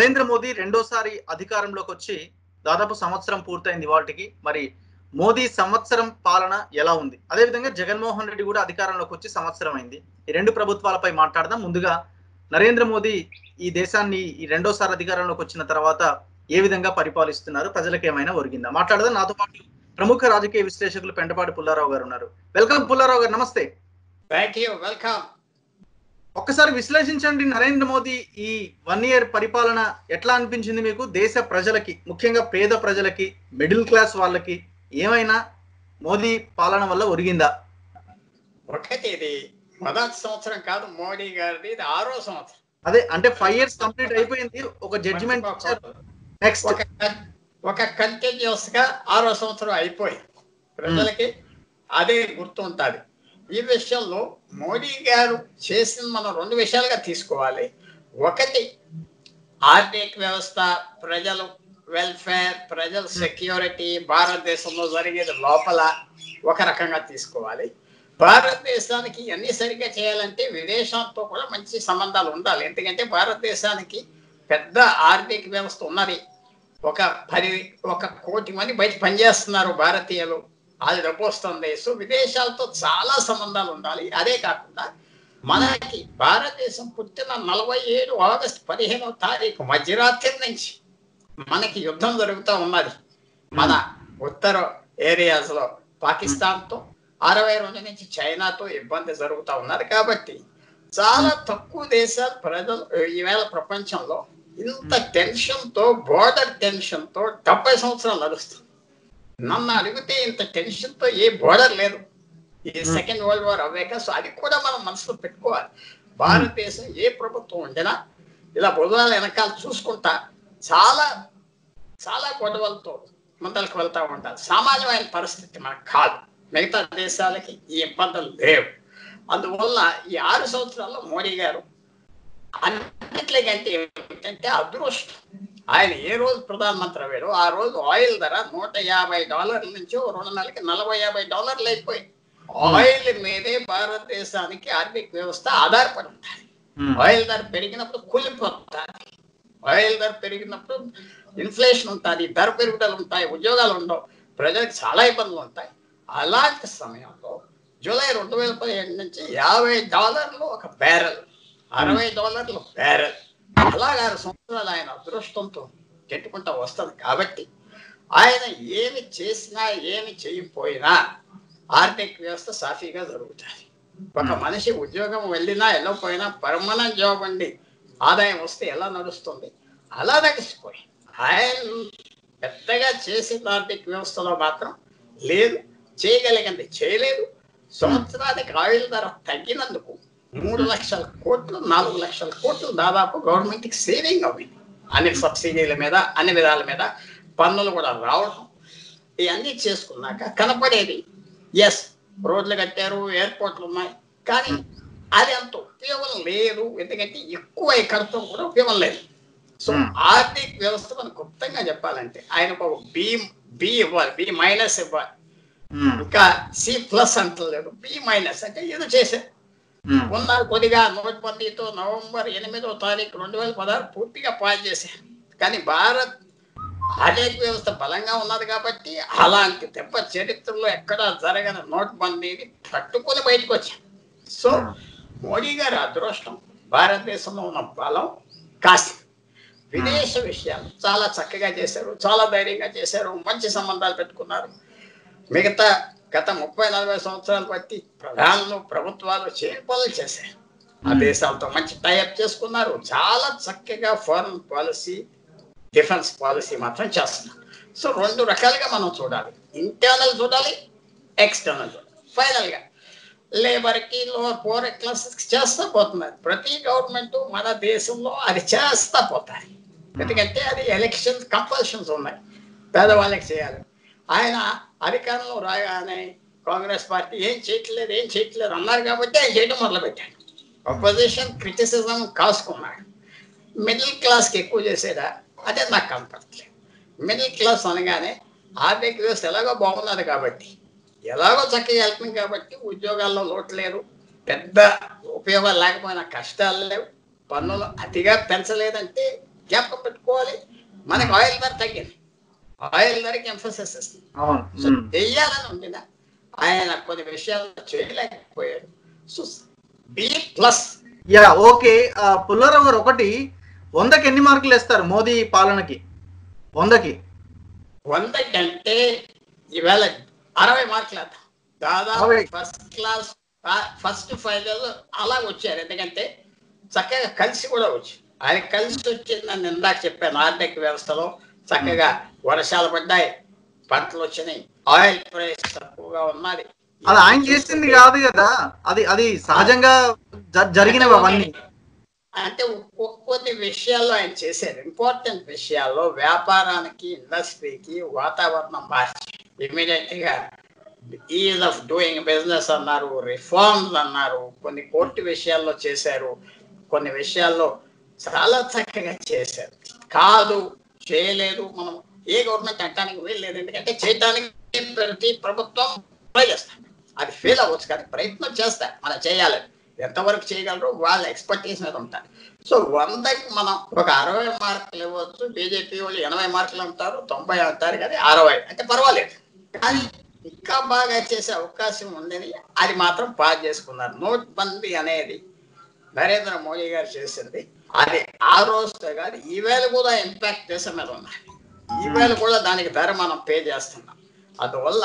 నరేంద్ర మోదీ రెండోసారి అధికారంలోకి వచ్చి దాదాపు సంవత్సరం పూర్తయింది వాటికి మరి మోదీ సంవత్సరం పాలన ఎలా ఉంది? అదేవిధంగా జగన్మోహన్ రెడ్డి కూడా అధికారంలోకి వచ్చి సంవత్సరం అయింది. ఈ రెండు ప్రభుత్వాలపై మాట్లాడదాం. ముందుగా నరేంద్ర మోదీ ఈ దేశాన్ని ఈ రెండోసారి అధికారంలోకి వచ్చిన తర్వాత ఏ విధంగా పరిపాలిస్తున్నారు? ప్రజలకు ఏమైనా ఒరిగిందా? మాట్లాడదాం. నాతో పాటు ప్రముఖ రాజకీయ విశ్లేషకులు పెండపాటి పుల్లారావు గారు ఉన్నారు. వెల్కమ్ పుల్లారావు గారు. నమస్తే. థ్యాంక్ యూ వెల్కమ్ ఒక్కసారి విశ్లేషించండి నరేంద్ర మోదీ ఈ వన్ ఇయర్ పరిపాలన ఎట్లా అనిపించింది మీకు? దేశ ప్రజలకి ముఖ్యంగా పేద ప్రజలకి మిడిల్ క్లాస్ వాళ్ళకి ఏమైనా మోదీ పాలన వల్ల ఒరిగిందా? ఒకటి ఇది. మొదటి సంవత్సరం కాదు మోడీ గారిది. ఇది ఆరో సంవత్సరం. అదే అంటే ఫైవ్ ఇయర్స్ కంప్లీట్ అయిపోయింది. ఒక జడ్జిమెంట్ నెక్స్ట్ ఒక ఒక కంటిన్యూస్గా ఆరో సంవత్సరం అయిపోయింది. ప్రజలకి అదే గుర్తుంటుంది. ఈ విషయంలో మోడీ గారు చేసిన మనం రెండు విషయాలుగా తీసుకోవాలి. ఒకటి ఆర్థిక వ్యవస్థ ప్రజలు వెల్ఫేర్ ప్రజల సెక్యూరిటీ భారతదేశంలో జరిగేది లోపల ఒక రకంగా తీసుకోవాలి. భారతదేశానికి అన్ని సరిగ్గా చేయాలంటే విదేశాలతో కూడా మంచి సంబంధాలు ఉండాలి. ఎందుకంటే భారతదేశానికి పెద్ద ఆర్థిక వ్యవస్థ ఉన్నది. ఒక పది ఒక కోటి మంది బయట పనిచేస్తున్నారు భారతీయులు. అది డబ్బు వస్తుంది సో విదేశాలతో చాలా సంబంధాలు ఉండాలి. అదే కాకుండా మనకి భారతదేశం పుట్టిన నలభై ఏడు ఆగస్టు పదిహేనో తారీఖు మధ్యరాత్రి నుంచి మనకి యుద్ధం జరుగుతూ ఉన్నది. మన ఉత్తర ఏరియాస్లో అరవై రెండు నుంచి చైనాతో ఇబ్బంది జరుగుతూ ఉన్నది కాబట్టి చాలా తక్కువ దేశాలు ప్రజలు ఈవేళ ప్రపంచంలో ఇంత టెన్షన్తో బోర్డర్ టెన్షన్తో డెబ్బై సంవత్సరాలు నడుస్తుంది నన్ను అడిగితే ఇంత టెన్షన్తో ఏ బోర్డర్ లేదు. ఈ సెకండ్ వరల్డ్ వార్ అవ్వాక సో అది కూడా మనం మనసులో పెట్టుకోవాలి. భారతదేశం ఏ ప్రభుత్వం ఉండినా ఇలా బుధవారం వెనకాల చూసుకుంటా చాలా చాలా గొడవలతో ముందరికి వెళ్తా ఉంటారు. సామాన్యమైన పరిస్థితి మనకు కాదు. మిగతా దేశాలకి ఈ ఇబ్బందులు లేవు. అందువల్ల ఈ ఆరు సంవత్సరాల్లో మోడీ గారు అన్నిట్లకంటే ఏమిటంటే అదృష్టం. ఆయన ఏ రోజు ప్రధానమంత్రి అయ్యాడో ఆ రోజు ఆయిల్ ధర నూట యాభై డాలర్ల నుంచి రెండు నెలలకి నలభై యాభై డాలర్లు అయిపోయి ఆయిల్ మీదే భారతదేశానికి ఆర్థిక వ్యవస్థ ఆధారపడి ఉంటుంది ఆయిల్ ధర పెరిగినప్పుడు కూలిపోతుంది. ఆయిల్ ధర పెరిగినప్పుడు ఇన్ఫ్లేషన్ ఉంటుంది ధర పెరుగుదల ఉంటాయి ఉద్యోగాలు ఉండవు ప్రజలకు చాలా ఇబ్బందులు ఉంటాయి. అలాంటి సమయంలో జూలై రెండు వేల పదిహేడు నుంచి యాభై డాలర్లు ఒక బ్యారెల్ అరవై డాలర్లు బ్యారెల్. అలాగే సంవత్సరాలు ఆయన అదృష్టంతో చెట్టుకుంటూ వస్తుంది కాబట్టి ఆయన ఏమి చేసినా ఏమి చేయకపోయినా ఆర్థిక వ్యవస్థ సాఫీగా జరుగుతుంది. ఒక మనిషి ఉద్యోగం వెళ్ళినా వెళ్ళకపోయినా పర్మనెంట్ జాబ్ అండి. ఆదాయం వస్తే ఎలా నడుస్తుంది? అలా నడిచిపోయి ఆయన పెద్దగా చేసిన ఆర్థిక వ్యవస్థలో మాత్రం లేదు చేయగలిగింది చేయలేదు. సంవత్సరానికి ఆయిల్ ధర తగ్గినందుకు మూడు లక్షల కోట్లు నాలుగు లక్షల కోట్లు దాదాపు గవర్నమెంట్కి సేవింగ్ అయింది అన్ని సబ్సిడీల మీద అన్ని విధాల మీద పన్నులు కూడా రావడం ఇవన్నీ చేసుకున్నాక కనపడేది ఎస్ రోడ్లు కట్టారు ఎయిర్పోర్ట్లు ఉన్నాయి కానీ అది అంత ఉపయోగం లేదు. ఎందుకంటే ఎక్కువ కడతాం కూడా ఉపయోగం లేదు. సో ఆర్థిక వ్యవస్థ మనం గుప్తంగా చెప్పాలంటే ఆయన ఒక బి బి ఇవ్వాలి బి మైనస్ ఇవ్వాలి. ఇంకా సి ప్లస్ అంటలేదు బి మైనస్ అంటే ఏదో చేశారు. ఉన్న కొద్దిగా నోట్బందీతో నవంబర్ ఎనిమిదో తారీఖు రెండు వేల పదహారు పూర్తిగా పాస్ చేశారు. కానీ భారత్ ఆర్థిక వ్యవస్థ బలంగా ఉన్నది కాబట్టి అలాంటి దెబ్బ చరిత్రలో ఎక్కడా జరగని నోట్బందీని తట్టుకొని బయటకు వచ్చాం సో మోడీ గారి అదృష్టం భారతదేశంలో ఉన్న బలం కాసి విదేశ విషయాలు చాలా చక్కగా చేశారు చాలా ధైర్యంగా చేశారు మంచి సంబంధాలు పెట్టుకున్నారు. మిగతా గత ముప్పై నలభై సంవత్సరాలు బట్టి ప్రధానులు ప్రభుత్వాలు చేయని పనులు చేశారు. ఆ దేశాలతో మంచి టైఅప్ చేసుకున్నారు. చాలా చక్కగా ఫారెన్ పాలసీ డిఫెన్స్ పాలసీ మాత్రం చేస్తున్నారు. సో రెండు రకాలుగా మనం చూడాలి. ఇంటర్నల్ చూడాలి ఎక్స్టర్నల్ చూడాలి. ఫైనల్గా లేబర్కి లోవర్ పోర్ క్లాసెస్ చేస్తా పోతున్నారు. ప్రతి గవర్నమెంట్ మన దేశంలో అది చేస్తా పోతారు ఎందుకంటే అది ఎలక్షన్ కంపల్షన్స్ ఉన్నాయి. పేదవాళ్ళకి చేయాలి. ఆయన అధికారంలో రాగానే కాంగ్రెస్ పార్టీ ఏం చేయట్లేదు ఏం చేయట్లేదు అన్నారు కాబట్టి ఆయన చేయడం మొదలుపెట్టాడు. Opposition criticism కాసుకున్నాడు. మిడిల్ క్లాస్కి ఎక్కువ చేసేదా? అదే నాకు కనపడట్లేదు. మిడిల్ క్లాస్ అనగానే ఆర్థిక వ్యవస్థ ఎలాగో బాగున్నది కాబట్టి ఎలాగో చక్కగా వెళ్తుంది కాబట్టి ఉద్యోగాల్లో లోటు లేరు పెద్ద ఉపయోగాలు లేకపోయినా కష్టాలు లేవు పన్నులు అతిగా పెంచలేదంటే జ్ఞాపకం పెట్టుకోవాలి. మనకి ఆయిల్ ధర తగ్గింది. ఆయిల్ ధరకి ఎంఫోసిస్. చెయ్యాలని ఉండినా ఆయన కొన్ని విషయాలు చేయలేకపోయాడు. So B plus yeah okay. Pullarao గారు ఒకటి వందకి ఎన్ని మార్కులు వేస్తారు మోదీ పాలనకి? వందకి. వంద కంటే ఈవేళ అరవై మార్కులు దాదాపు. ఫస్ట్ క్లాస్ ఫస్ట్ ఫైనల్ అలా వచ్చారు. ఎందుకంటే చక్కగా కలిసి కూడా వచ్చి ఆయన కలిసి వచ్చింది నన్ను ఇందాక చెప్పాను ఆర్థిక వ్యవస్థలో చక్కగా వర్షాలు పడ్డాయి పంటలు వచ్చినాయి. ఆయిల్ ప్రైస్ తక్కువగా ఉన్నది. అది ఆయన చేసింది కాదు కదా. అది అది సహజంగా జరిగినవి అవన్నీ. అంటే కొన్ని విషయాల్లో ఆయన చేశారు. ఇంపార్టెంట్ విషయాల్లో వ్యాపారానికి ఇండస్ట్రీకి వాతావరణం మార్చి ఇమీడియట్గా ఈజ్ ఆఫ్ డూయింగ్ బిజినెస్ అన్నారు రిఫార్మ్స్ అన్నారు కొన్ని కోర్టు విషయాల్లో చేశారు కొన్ని విషయాల్లో చాలా చక్కగా చేశారు. కాదు చేయలేదు. మనం ఏ గవర్నమెంట్ అంటానికి వీల్లేదు ఎందుకంటే చేయడానికి ప్రతి ప్రభుత్వం ట్రై చేస్తాం. అది ఫెయిల్ అవ్వచ్చు కానీ ప్రయత్నం చేస్తారు. మనం చేయాలి ఎంతవరకు చేయగలరు? వాళ్ళ ఎక్స్పెక్టేషన్ మీద ఉంటారు. సో వందకి మనం ఒక అరవై మార్కులు ఇవ్వచ్చు. బీజేపీ వాళ్ళు ఎనభై మార్కులు అంటారు తొంభై అంటారు కానీ అరవై. అంటే పర్వాలేదు. కానీ ఇంకా బాగా చేసే అవకాశం ఉందని అది మాత్రం పాస్ చేసుకున్నారు. నోట్ బందీ అనేది నరేంద్ర మోడీ గారు చేసింది. అది ఆ రోజుతో కాదు ఈవేళ కూడా ఇంపాక్ట్ దేశం మీద ఉన్నాయి. ఈవేళ కూడా దానికి ధర మనం పే చేస్తున్నాం. అందువల్ల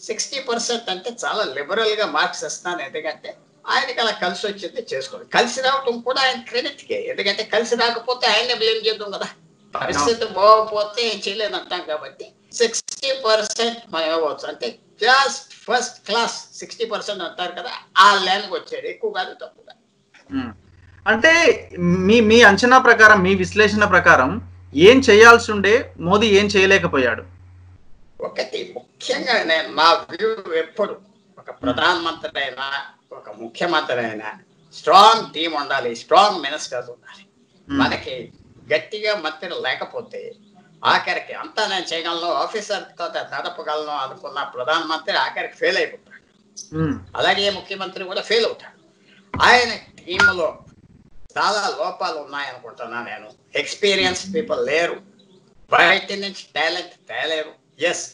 సిక్స్టీ పర్సెంట్ అంటే చాలా లిబరల్గా మార్క్స్ ఇస్తున్నాను ఎందుకంటే ఆయనకి అలా కలిసి వచ్చింది చేసుకోండి కలిసి రావటం కూడా ఆయన క్రెడిట్ కే. ఎందుకంటే కలిసి రాకపోతే ఆయనే బ్లేమ్ చేద్దాం కదా. పరిస్థితి బాగోకపోతే ఏం చేయలేదు అంటాం కాబట్టి సిక్స్టీ పర్సెంట్ మనం ఇవ్వచ్చు. అంటే just first class sixty percent అంటారు కదా ఆ లైన్కి వచ్చాడు ఎక్కువ కాదు తక్కువ కాదు. ఉమ్. అంటే మీ మీ అంచనా ప్రకారం మీ విశ్లేషణ ప్రకారం ఏం చేయాల్సి ఉండే మోదీ ఏం చేయలేకపోయాడు ఒకటి ముఖ్యంగా నేను నా వ్యూ ఎప్పుడు ఒక ప్రధానమంత్రి అయినా ఒక ముఖ్యమంత్రి అయినా స్ట్రాంగ్ టీం ఉండాలి స్ట్రాంగ్ మినిస్టర్స్ ఉండాలి. మనకి గట్టిగా మంత్రులు లేకపోతే ఆఖరికి అంతా నేను చేయగలను ఆఫీసర్తో నడపగలను అనుకున్న ప్రధానమంత్రి ఆఖరికి ఫెయిల్ అయిపోతాడు. అలాగే ముఖ్యమంత్రి కూడా ఫెయిల్ అవుతాడు ఆయన టీంలో చాలా లోపాలు ఉన్నాయనుకుంటున్నా నేను. ఎక్స్పీరియన్స్ పీపుల్ లేరు. బయట నుంచి టాలెంట్ తేలేరు. ఎస్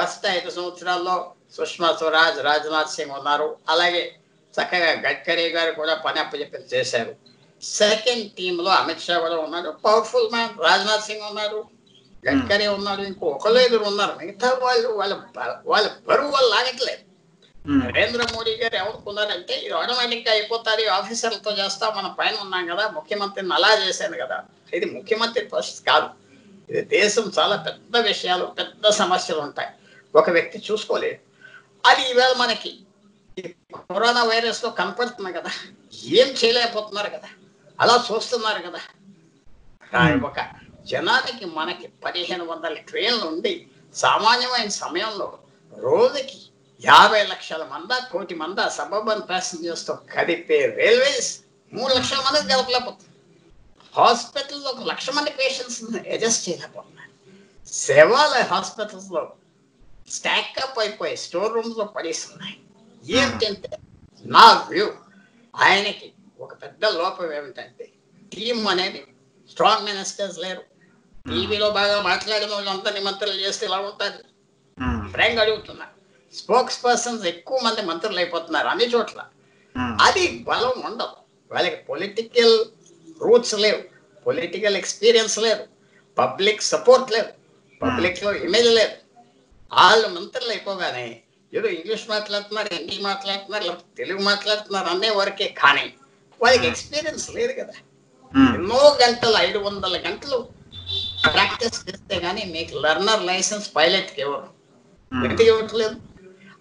ఫస్ట్ ఐదు సంవత్సరాల్లో సుష్మా స్వరాజ్ రాజ్నాథ్ సింగ్ ఉన్నారు. అలాగే చక్కగా గడ్కరీ గారు కూడా పని అప్పచెప్పి చేశారు. సెకండ్ టీమ్లో అమిత్ షా కూడా ఉన్నాడు. పవర్ఫుల్ మ్యాన్ రాజ్నాథ్ సింగ్ ఉన్నారు. గడ్కరీ ఉన్నారు. ఇంకో ఇద్దరు ఉన్నారు. మిగతా వాళ్ళు వాళ్ళ వాళ్ళ బరువు వాళ్ళు లాగట్లేదు. నరేంద్ర మోడీ గారు ఏమనుకున్నారంటే ఇది ఆటోమేటిక్గా అయిపోతుంది ఆఫీసర్లతో చేస్తా మన పైన ఉన్నాం కదా ముఖ్యమంత్రిని అలా చేశాను కదా. ఇది ముఖ్యమంత్రి పరిస్థితి కాదు. ఇది దేశం చాలా పెద్ద విషయాలు పెద్ద సమస్యలు ఉంటాయి. ఒక వ్యక్తి చూసుకోలేదు. అది ఈవేళ మనకి కరోనా వైరస్లో కనపడుతుంది కదా. ఏం చేయలేకపోతున్నారు కదా. అలా చూస్తున్నారు కదా. ఆ ఒక జనానికి మనకి పదిహేను వందల ట్రైన్లు ఉండి సామాన్యమైన సమయంలో రోజుకి యాభై లక్షల మంద కోటి మంద సబర్బన్ ప్యాసింజర్స్తో కదిపే రైల్వేస్ మూడు లక్షల మందికి కలపలేకపోతుంది. హాస్పిటల్లో ఒక లక్ష మంది పేషెంట్స్ అడ్జస్ట్ చేయలేకపోతున్నారు. సేవాల హాస్పిటల్స్లో స్టాక్ అప్ అయిపోయి స్టోర్ రూమ్స్లో పడేస్తున్నాయి. ఏంటంటే నా వ్యూ ఆయనకి ఒక పెద్ద లోపం ఏమిటంటే టీం అనేది స్ట్రాంగ్ మినిస్టర్స్ లేరు. టీవీలో బాగా మాట్లాడిన వాళ్ళంతా మంత్రులు చేస్తే ఇలా ఉంటుంది. ఫ్రాంక్ అడుగుతున్నా. స్పోక్స్ పర్సన్స్ ఎక్కువ మంది మంత్రులు అయిపోతున్నారు అన్ని చోట్ల. ఉమ్. అది బలం ఉండదు. వాళ్ళకి పొలిటికల్ రూట్స్ లేవు. పొలిటికల్ ఎక్స్పీరియన్స్ లేదు పబ్లిక్ సపోర్ట్ లేదు పబ్లిక్లో ఇమేజ్ లేదు. వాళ్ళు మంత్రులు అయిపోగానే ఏదో ఇంగ్లీష్ మాట్లాడుతున్నారు హిందీ మాట్లాడుతున్నారు లేకపోతే తెలుగు మాట్లాడుతున్నారు అనే వరకే కానీ వాళ్ళకి ఎక్స్పీరియన్స్ లేదు కదా. ఉమ్. ఎన్నో గంటలు ఐదు వందల గంటలు ప్రాక్టీస్ చేస్తే గానీ మీకు లర్నర్ లైసెన్స్ పైలట్కి ఇవ్వరు. ఎందుకు ఇవ్వట్లేదు?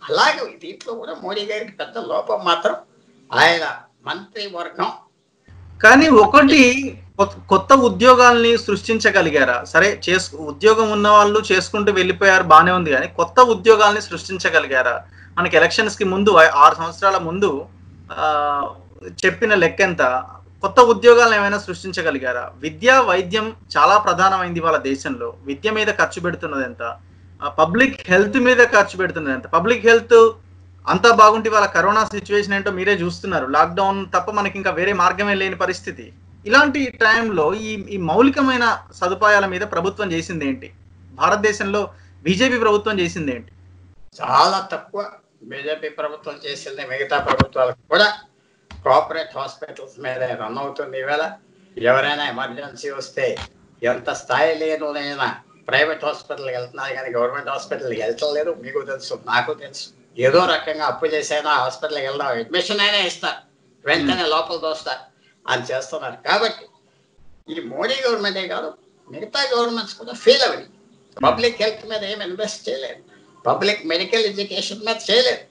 అలాగే దీంట్లో కూడా మోడీ గారికి పెద్ద లోపం మాత్రం ఆయన మంత్రివర్గం కానీ ఒకటి కొత్త- ఉద్యోగాల్ని సృష్టించగలిగారా? సరే చేసు ఉద్యోగం ఉన్న వాళ్ళు చేసుకుంటూ వెళ్ళిపోయారు బాగానే ఉంది కానీ కొత్త ఉద్యోగాల్ని సృష్టించగలిగారా? మనకి ఎలక్షన్స్కి ముందు ఆరు సంవత్సరాల ముందు చెప్పిన లెక్క ఎంత కొత్త ఉద్యోగాలను ఏమైనా సృష్టించగలిగారా? విద్య వైద్యం చాలా ప్రధానమైంది వాళ్ళ దేశంలో. విద్య మీద ఖర్చు పెడుతున్నది ఎంత పబ్లిక్ హెల్త్ మీద ఖర్చు పెడుతున్నారు అంత పబ్లిక్ హెల్త్ అంతా బాగుంటే వాళ్ళ కరోనా సిచ్యువేషన్ ఏంటో మీరే చూస్తున్నారు. లాక్డౌన్ తప్ప మనకి ఇంకా వేరే మార్గమే లేని పరిస్థితి. ఇలాంటి టైంలో ఈ ఈ మౌలికమైన సదుపాయాల మీద ప్రభుత్వం చేసింది ఏంటి? భారతదేశంలో బీజేపీ ప్రభుత్వం చేసింది ఏంటి? చాలా తక్కువ బీజేపీ ప్రభుత్వం చేసింది. మిగతా ప్రభుత్వాలకు కూడా కార్పొరేట్ హాస్పిటల్స్ మీద రన్ అవుతుంది ఈవేళ ఎవరైనా ఎమర్జెన్సీ వస్తే ఎంత స్థాయి లేనునైనా ప్రైవేట్ హాస్పిటల్కి వెళ్తున్నారు కానీ గవర్నమెంట్ హాస్పిటల్కి వెళ్తలేదు మీకు తెలుసు నాకు తెలుసు. ఏదో రకంగా అప్పు చేసైనా హాస్పిటల్కి వెళ్దాం. అడ్మిషన్ అయినా ఇస్తారు వెంటనే లోపల దోస్తారు అని చేస్తున్నారు. కాబట్టి ఈ మోడీ గవర్నమెంటే కాదు మిగతా గవర్నమెంట్స్ కూడా ఫెయిల్ అవి పబ్లిక్ హెల్త్ మీద ఏం ఇన్వెస్ట్ చేయలేదు. పబ్లిక్ మెడికల్ ఎడ్యుకేషన్ మీద చేయలేదు.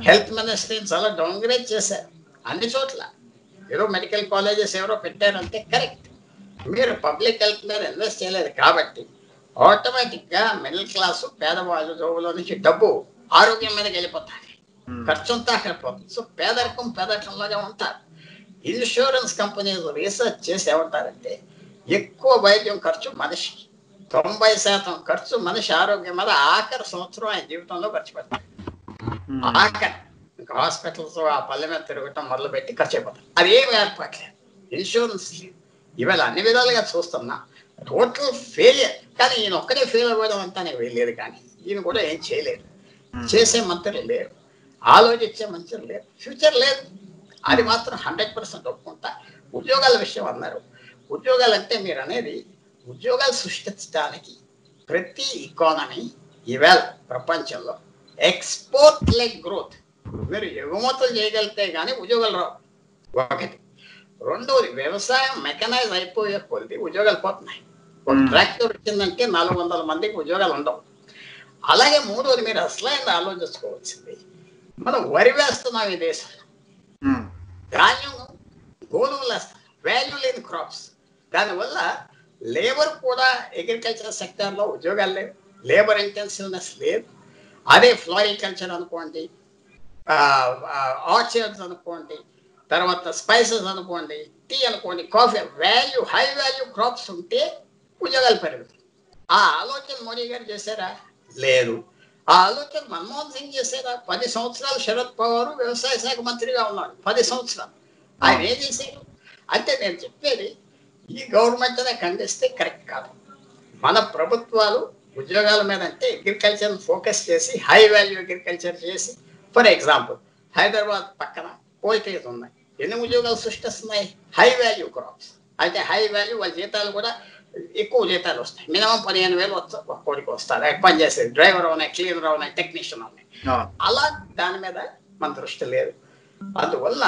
హెల్త్ మినిస్ట్రీని చాలా డౌన్గ్రేడ్ చేశారు. అన్ని చోట్ల. ఏదో మెడికల్ కాలేజెస్ ఎవరో పెట్టారంటే కరెక్ట్. మీరు పబ్లిక్ హెల్త్ మీద ఇన్వెస్ట్ చేయలేదు కాబట్టి ఆటోమేటిక్గా మిడిల్ క్లాస్ పేదవాళ్ళు జోబులో నుంచి డబ్బు ఆరోగ్యం మీదకి వెళ్ళిపోతారు. ఖర్చు అంతా అక్కడ పోతుంది సో పేదరికం పేదరికంలాగే ఉంటారు. ఇన్సూరెన్స్ కంపెనీస్ రీసెర్చ్ చేసి ఏమంటారంటే ఎక్కువ వైద్యం ఖర్చు మనిషికి. తొంభై శాతం ఖర్చు మనిషి ఆరోగ్యం మీద ఆఖరి సంవత్సరం ఆయన జీవితంలో ఖర్చు పెడతారు ఆఖరి ఇంకా హాస్పిటల్స్ ఆ పల్లె మీద తిరగటం మొదలు పెట్టి ఖర్చు అయిపోతారు. అది ఏమి ఏర్పడలేదు ఇన్సూరెన్స్ లేదు. ఇవాళ అన్ని విధాలుగా చూస్తున్నా టోటల్ ఫెయిలియర్ కానీ ఈయన ఒక్కడే ఫెయిల్ అవ్వడం అంతా నేను వెళ్ళలేదు కానీ ఈయన కూడా ఏం చేయలేదు. చేసే మంత్రులు లేరు ఆలోచించే మంత్రులు లేరు ఫ్యూచర్ లేదు. అది మాత్రం హండ్రెడ్ పర్సెంట్ ఒప్పుకుంటా. ఉద్యోగాల విషయం అన్నారు. ఉద్యోగాలు అంటే మీరు అనేది ఉద్యోగాలు సృష్టించడానికి ప్రతి ఎకానమీ ఈవేళ ప్రపంచంలో ఎక్స్పోర్ట్ లైక్ గ్రోత్ మీరు ఎగుమతులు చేయగలిగితే కానీ ఉద్యోగాలు రావు. ఒకటి. రెండోది వ్యవసాయం మెకనైజ్ అయిపోయే కొద్ది ఉద్యోగాలు పోతున్నాయి. ఒక. ట్రాక్టర్ వచ్చిందంటే నాలుగు వందల మందికి ఉద్యోగాలు ఉండవు. అలాగే మూడోది మీరు అసలైన ఆలోచించుకోవాల్సింది. మనం వరి వేస్తున్నాం ఈ దేశంలో. ధాన్యం గోధుమలు వేస్తాం. వాల్యూ లేని క్రాప్స్ దానివల్ల లేబర్ కూడా అగ్రికల్చర్ సెక్టార్లో ఉద్యోగాలు లేవు. లేబర్ ఇంటెన్సివ్నెస్ లేదు. అదే ఫ్లోరికల్చర్ అనుకోండి ఆర్చర్డ్స్ అనుకోండి తర్వాత స్పైసెస్ అనుకోండి టీ అనుకోండి coffee value high value crops ఉంటే ఉద్యోగాలు పెరుగుతాయి ఆ ఆలోచన మోడీ గారు చేశారా? లేదు. ఆ ఆలోచన మన్మోహన్ సింగ్ చేశారా? పది సంవత్సరాలు శరద్ పవార్ వ్యవసాయ శాఖ మంత్రిగా ఉన్నాడు. పది సంవత్సరాలు. ఆయన ఏం చేశారు? అంటే నేను చెప్పేది ఈ గవర్నమెంట్ అనే ఖండిస్తే కరెక్ట్ కాదు. మన ప్రభుత్వాలు ఉద్యోగాల మీద అంటే అగ్రికల్చర్ ఫోకస్ చేసి హై వాల్యూ అగ్రికల్చర్ చేసి ఫర్ ఎగ్జాంపుల్ హైదరాబాద్ పక్కన పోల్ట్రీస్ ఉన్నాయి. ఎన్ని ఉద్యోగాలు సృష్టిస్తున్నాయి? High value crops. అయితే హై వాల్యూ వాళ్ళ జీతాలు కూడా ఎక్కువ జీతాలు వస్తాయి. మినిమం పదిహేను వేలు వస్తా కోడికి వస్తారు ఎక్కడ పని చేసేది డ్రైవర్ ఉన్నాయి క్లీనర్ ఉన్నాయి టెక్నీషియన్ ఉన్నాయి. అలా దాని మీద మన దృష్టి లేదు. అందువల్ల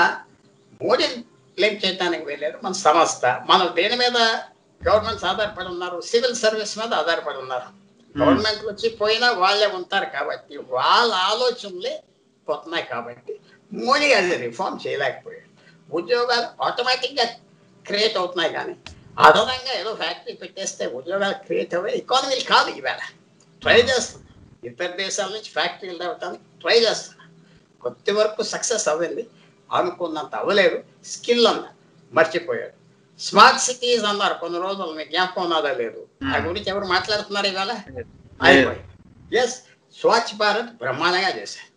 మోడీ బ్లేమ్ చేయడానికి వెళ్ళారు మన సంస్థ మనం దేని మీద గవర్నమెంట్స్ ఆధారపడి ఉన్నారు? సివిల్ సర్వీస్ మీద ఆధారపడి ఉన్నారు. గవర్నమెంట్ వచ్చి పోయినా వాళ్ళే ఉంటారు కాబట్టి వాళ్ళ ఆలోచనలే పోతున్నాయి కాబట్టి మోడీ అది రిఫార్మ్ చేయలేకపోయాడు. ఉద్యోగాలు ఆటోమేటిక్గా క్రియేట్ అవుతున్నాయి కానీ అదనంగా ఏదో ఫ్యాక్టరీ పెట్టేస్తే ఉద్యోగాలు క్రియేట్ అవ్వే ఎకానమీలు కాదు ఈవేళ ట్రై చేస్తున్నా. ఇతర దేశాల నుంచి ఫ్యాక్టరీలు తేవటానికి ట్రై చేస్తున్నా. కొద్ది వరకు సక్సెస్ అవ్వింది. అనుకున్నంత అవ్వలేదు. స్కిల్ అన్న మర్చిపోయాడు. స్మార్ట్ సిటీస్ అన్నారు. కొన్ని రోజులు మీకు జ్ఞాపకం ఉన్నదా లేదు ఆ గురించి ఎవరు మాట్లాడుతున్నారు ఇవాళ? అయిపోయి ఎస్ స్వచ్ఛ భారత్ బ్రహ్మాండంగా చేశారు.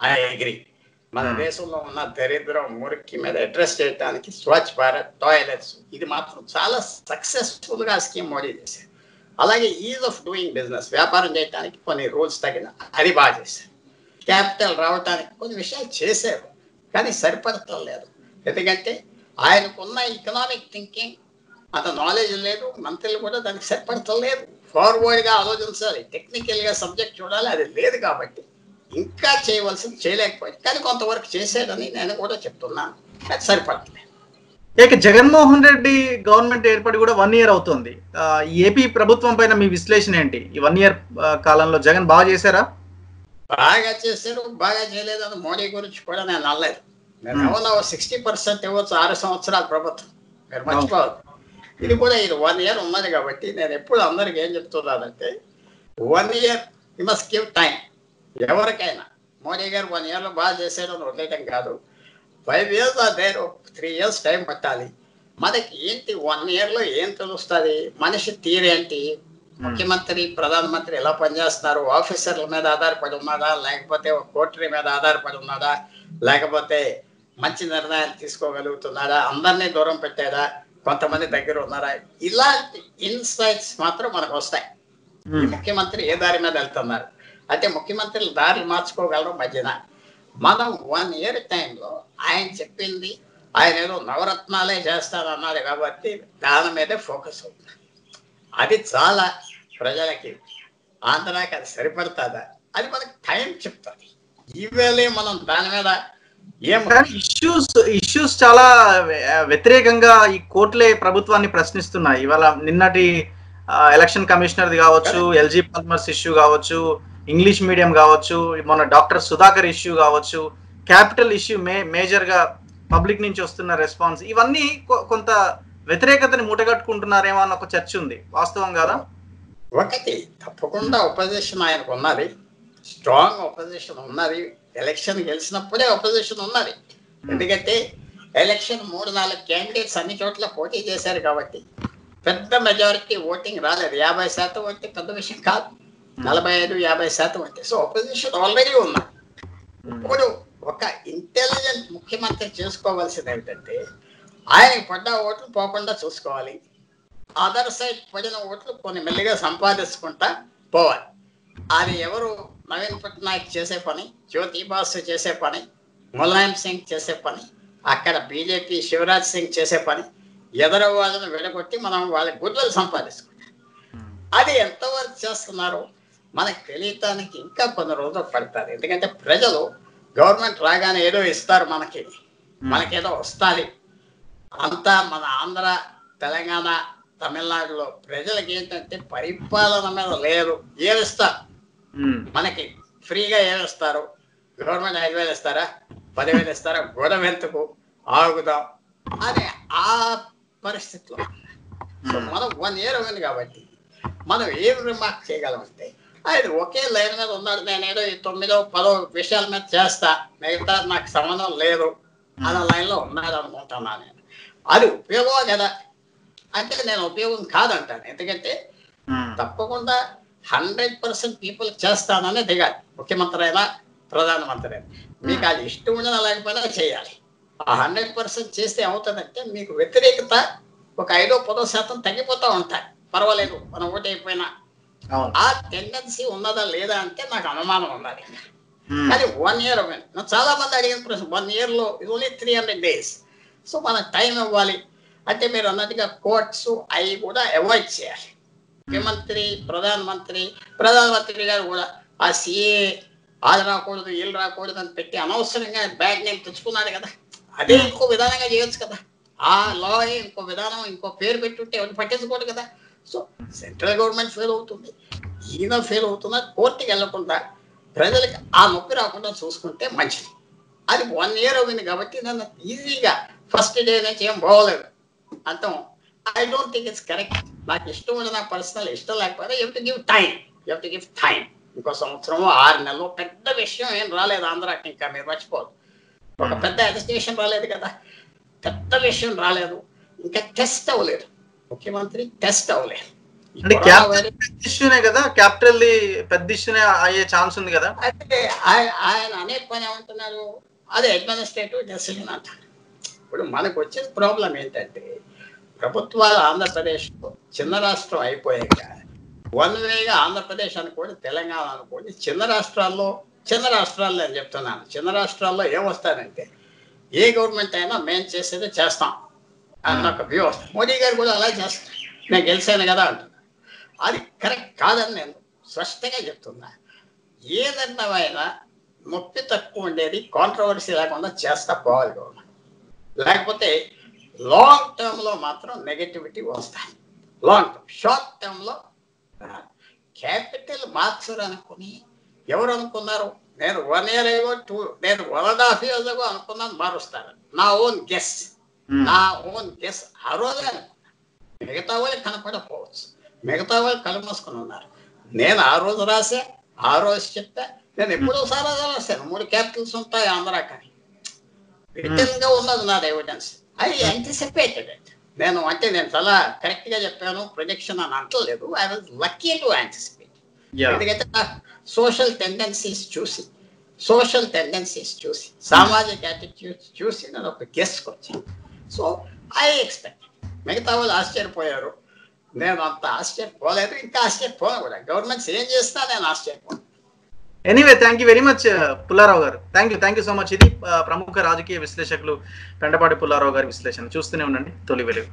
ఐ అగ్రి మన Hmm. దేశంలో ఉన్న దరిద్రం మురికి మీద అడ్రస్ చేయడానికి స్వచ్ఛ భారత్ టాయిలెట్స్ ఇది మాత్రం చాలా సక్సెస్ఫుల్గా స్కీమ్ మోడీ చేశారు. అలాగే ఈజ్ ఆఫ్ డూయింగ్ బిజినెస్ వ్యాపారం చేయడానికి కొన్ని రూల్స్ తగిన అది బాగా చేశారు. క్యాపిటల్ రావడానికి కొన్ని విషయాలు చేశారు కానీ సరిపడటం లేదు. ఎందుకంటే ఆయనకున్న ఎకనామిక్ థింకింగ్ అంత నాలెడ్జ్ లేదు మంత్రులు కూడా దానికి సరిపడటం లేదు. ఫార్వర్డ్గా ఆలోచించాలి టెక్నికల్గా సబ్జెక్ట్ చూడాలి అది లేదు కాబట్టి ఇంకా చేయవలసింది చేయలేకపోయింది. కానీ కొంతవరకు చేశాడని నేను కూడా చెప్తున్నాను. అది ఇక జగన్మోహన్ రెడ్డి గవర్నమెంట్ ఏర్పడి కూడా వన్ ఇయర్ అవుతుంది. ఏపీ ప్రభుత్వం పైన మీ విశ్లేషణ ఏంటి? ఈ వన్ ఇయర్ కాలంలో జగన్ బాగా చేశారా? బాగా చేశారు బాగా చేయలేదని మోడీ గురించి కూడా నేను అనలేదు. నేను సిక్స్టీ పర్సెంట్ ఇవ్వచ్చు ఆరు సంవత్సరాల ప్రభుత్వం. మీరు మర్చిపోవద్దు. ఇది కూడా ఇది వన్ ఇయర్ ఉన్నది కాబట్టి నేను ఎప్పుడు అందరికి ఏం చెప్తున్నానంటే one year you must give time ఎవరికైనా. మోడీ గారు వన్ ఇయర్లో బాగా చేశారు అని వదిలేయటం కాదు. Five years there three years time పట్టాలి. మనకి ఏంటి వన్ ఇయర్లో ఏం తెలుస్తుంది? మనిషి తీరేంటి ముఖ్యమంత్రి ప్రధానమంత్రి ఎలా పనిచేస్తున్నారు? ఆఫీసర్ల మీద ఆధారపడి ఉన్నాడా? లేకపోతే ఒక కోటరీ మీద ఆధారపడి ఉన్నాడా? లేకపోతే మంచి నిర్ణయాలు తీసుకోగలుగుతున్నాడా? అందరినీ దూరం పెట్టాడా? కొంతమంది దగ్గర ఉన్నారా? ఇలాంటి ఇన్సైట్స్ మాత్రం మనకు వస్తాయి. ముఖ్యమంత్రి ఏ దారి మీద వెళ్తున్నారు? అయితే ముఖ్యమంత్రులు దారి మార్చుకోగలరు మధ్యన. మనం వన్ ఇయర్ టైంలో ఆయన చెప్పింది ఆయన ఏదో నవరత్నాలే చేస్తానన్నారు కాబట్టి దాని మీదే ఫోకస్ అవుతుంది అది చాలా ప్రజలకి ఆంధ్రాకి అది సరిపడుతుందా? అది మనకి టైం చెప్తుంది. ఈవేళే మనం దాని మీద ఇష్యూస్ ఇష్యూస్ చాలా వ్య- వ్యతిరేకంగా ఈ కోర్టులే ప్రభుత్వాన్ని ప్రశ్నిస్తున్నాయి. ఇవాళ నిన్నటి ఎలక్షన్ కమిషనర్ కావచ్చు ఎల్జీ పల్మర్స్ ఇష్యూ కావచ్చు ఇంగ్లీష్ మీడియం కావచ్చు మొన్న డాక్టర్ సుధాకర్ ఇష్యూ కావచ్చు క్యాపిటల్ ఇష్యూ మే మేజర్గా పబ్లిక్ నుంచి వస్తున్న రెస్పాన్స్ ఇవన్నీ కొంత వ్యతిరేకతని మూటగట్టుకుంటున్నారేమో అన్న ఒక చర్చ ఉంది. వాస్తవం కదా? ఒకటి తప్పకుండా ఒపోజిషన్ ఆయనకు ఉన్నది. స్ట్రాంగ్ ఒపోజిషన్ ఉన్నది. ఎలక్షన్ గెలిచినప్పుడే ఒపోజిషన్ ఉన్నది. ఎందుకంటే ఎలక్షన్ మూడు నాలుగు క్యాండిడేట్స్ అన్ని చోట్ల పోటీ చేశారు కాబట్టి పెద్ద మెజారిటీ ఓటింగ్ రాలేదు. యాభై శాతం ఓటింగ్ పెద్ద విషయం కాదు. నలభై ఐదు యాభై శాతం అంటే. సో ఒపోజిషన్ ఆల్రెడీ ఉన్నది ఇప్పుడు ఒక ఇంటెలిజెంట్ ముఖ్యమంత్రి చేసుకోవాల్సింది ఏమిటంటే ఆయనకి పడ్డ ఓట్లు పోకుండా చూసుకోవాలి. అదర్ సైడ్ పడిన ఓట్లు కొన్ని మెల్లిగా సంపాదించుకుంటా పోవాలి. అది ఎవరు? నవీన్ పట్నాయక్ చేసే పని జ్యోతి బాసు చేసే పని ములాయం సింగ్ చేసే పని అక్కడ బీజేపీ శివరాజ్ సింగ్ చేసే పని ఎదర వాళ్ళని విడగొట్టి మనం వాళ్ళ గుడ్లు సంపాదించుకుంటాం. అది ఎంతవరకు చేస్తున్నారు? మనకు తెలియటానికి ఇంకా కొన్ని రోజులు పడతారు. ఎందుకంటే ప్రజలు గవర్నమెంట్ రాగానే ఏదో ఇస్తారు మనకి. మనకేదో వస్తుంది. అంతా మన ఆంధ్ర తెలంగాణ తమిళనాడులో ప్రజలకి ఏంటంటే పరిపాలన మీద లేరు. ఏమిస్తారు. మనకి ఫ్రీగా ఏమిస్తారు? గవర్నమెంట్ ఐదు వేలు ఇస్తారా? పదివేలు ఇస్తారా? గొడవ ఎందుకు? ఆగుదాం? అనే ఆ పరిస్థితిలో. మనం వన్ ఇయర్ ఉంది కాబట్టి మనం ఏం రిమార్క్ చేయగలమంటే ఆయన ఒకే లైన్ మీద ఉన్నాడు నేనేదో ఈ తొమ్మిదో పదో విషయాల మీద చేస్తా. మిగతా నాకు సంబంధం లేదు అన్న లైన్లో ఉన్నాడు అనుకుంటున్నాను నేను. అది ఉపయోగం కదా అంటే నేను ఉపయోగం కాదంటాను. ఎందుకంటే ఉమ్. తప్పకుండా హండ్రెడ్ పర్సెంట్ పీపుల్ చేస్తానని దిగాలి. ముఖ్యమంత్రి అయినా ప్రధానమంత్రి అయినా. మీకు అది ఇష్టం ఉండదా లేకపోయినా చేయాలి. ఆ హండ్రెడ్ పర్సెంట్ చేస్తే ఏమవుతుందంటే మీకు వ్యతిరేకత ఒక ఐదో పదో శాతం తగ్గిపోతూ ఉంటాయి. పర్వాలేదు మనం ఓటు అయిపోయినా అవును ఆ టెండెన్సీ ఉన్నదా లేదా అంటే నాకు అనుమానం ఉన్నది. ఉమ్. కానీ వన్ ఇయర్ నాకు చాలా మంది అడిగిన ప్రశ్న వన్ ఇయర్లో only three hundred days so మనకు టైం ఇవ్వాలి. అంటే మీరు అన్నట్టుగా కోర్ట్స్ అవి కూడా అవాయిడ్ చేయాలి. ముఖ్యమంత్రి ప్రధానమంత్రి ప్రధానమంత్రి గారు కూడా ఆ సిఏ అది రాకూడదు వీళ్ళు రాకూడదు అని పెట్టి అనవసరంగా బ్యాడ్ నేమ్ తెచ్చుకున్నాడు కదా. అదే ఇంకో విధానంగా చేయొచ్చు కదా. ఆ లా ఇంకో విధానం ఇంకో పేరు పెట్టుంటే ఎవరు పట్టించుకోడు కదా. సో సెంట్రల్ గవర్నమెంట్ ఫెయిల్ అవుతుంది ఈయన ఫెయిల్ అవుతున్నా కోర్టుకి వెళ్ళకుండా ప్రజలకి ఆ నొప్పి రాకుండా చూసుకుంటే మంచిది. అది వన్ ఇయర్ అయింది కాబట్టి నన్ను ఈజీగా ఫస్ట్ డే నుంచి ఏం పోవలేదు అర్థం I don't think it's correct నాకు ఇష్టం ఉండదు నాకు పర్సనల్ ఇష్టం లేకపోతే you to give time you to give time ఇంకో సంవత్సరం ఆరు నెలలు పెద్ద విషయం ఏం రాలేదు ఆంధ్రాకి ఇంకా మీరు మర్చిపోదు ఒక పెద్ద అజిటేషన్ రాలేదు కదా. పెద్ద విషయం రాలేదు. ఇంకా టెస్ట్ అవ్వలేదు. ముఖ్యమంత్రి టెస్ట్ ఇష్యూనే కదా క్యాపిటల్ పెద్ద ఇష్యూనే అయ్యే ఛాన్స్ ఉంది కదా? అయితే ఆయన ఆయన అనే పని ఏమంటున్నారు? అది అడ్మినిస్ట్రేటివ్ డెసిషన్ అంటారు ఇప్పుడు మనకు వచ్చిన ప్రాబ్లం ఏంటంటే ప్రభుత్వాలు ఆంధ్రప్రదేశ్ చిన్న రాష్ట్రం అయిపోయాక వన్ వేగా ఆంధ్రప్రదేశ్ అనుకోండి తెలంగాణ అనుకోండి చిన్న రాష్ట్రాల్లో చిన్న రాష్ట్రాల్లో నేను చెప్తున్నాను. చిన్న రాష్ట్రాల్లో ఏమొస్తానంటే ఏ గవర్నమెంట్ అయినా మేము చేసేది చేస్తాం. అన్న ఒక వ్యూ వస్తుంది మోడీ గారు కూడా అలా చేస్తారు నేను గెలిచాను కదా అంటున్నా. అది కరెక్ట్ కాదని నేను స్పష్టంగా చెప్తున్నా. ఏదన్నమైనా నొప్పి తక్కువ ఉండేది కాంట్రవర్సీ లేకుండా చేస్తా పోవాలి లేకపోతే లాంగ్ టర్మ్లో మాత్రం నెగటివిటీ వస్తాయి. లాంగ్ టర్మ్ షార్ట్ టర్మ్లో క్యాపిటల్ మార్చరు అనుకుని ఎవరు అనుకున్నారు? నేను వన్ ఇయర్ ఏగో టూ నేను one and half years ago అనుకున్నాను మారుస్తారు. నా ఓన్ గెస్ నా ఓన్ గెస్ ఆ రోజే మిగతా వాళ్ళు కనపడకపోవచ్చు. మిగతా వాళ్ళు కళ్ళు మూసుకుని ఉన్నారు. నేను ఆ రోజు రాసే ఆ రోజు చెప్తే నేను ఎప్పుడో సారా రాశాను మూడు క్యాపిటల్స్ ఉంటాయి ఆంధ్ర కానీ. రిటర్న్గా ఉన్నది నాది ఎవిడెన్స్ ఐ యాంటిసిపేటెడ్ నేను అంటే నేను చాలా కరెక్ట్గా చెప్పాను ప్రొజెక్షన్ అని అంటలేదు. I was lucky to anticipate Yeah. ఎందుకంటే సోషల్ టెండెన్సీస్ చూసి సోషల్ టెండెన్సీస్ చూసి సామాజిక యాటిట్యూడ్స్ చూసి నేను ఒక గెస్ట్కి వచ్చాను. So I expect. మిగతా వాళ్ళు ఆశ్చర్యపోయారు. నేను అంత ఆశ్చర్యపోలేదు ఇంకా ఆశ్చర్యపోను కూడా గవర్నమెంట్స్ ఏం చేసినా నేను ఆశ్చర్యపోను. Anyway thank you very much Pullarao గారు. Thank you thank you so much ఇది uh, ప్రముఖ రాజకీయ విశ్లేషకులు పెండపాటి పుల్లారావు గారి విశ్లేషణ. చూస్తూనే ఉండండి. తొలి వెలుగు.